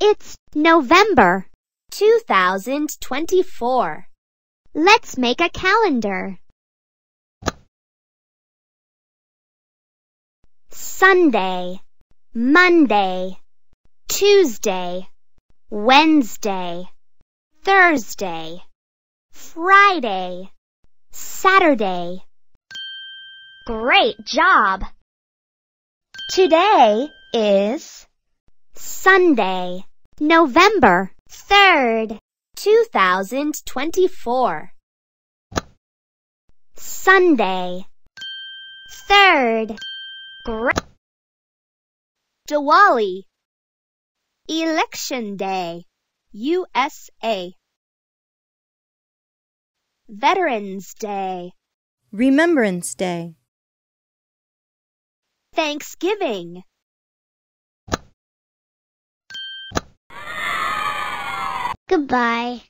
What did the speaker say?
Yippee! It's November. 2024. Let's make a calendar. Sunday, Monday, Tuesday, Wednesday, Thursday, Friday, Saturday. Great job! Today is Sunday, November 3rd. 2024. Sunday, 3rd. Great. Diwali. Election Day. USA. Veterans Day. Remembrance Day. Thanksgiving. Goodbye.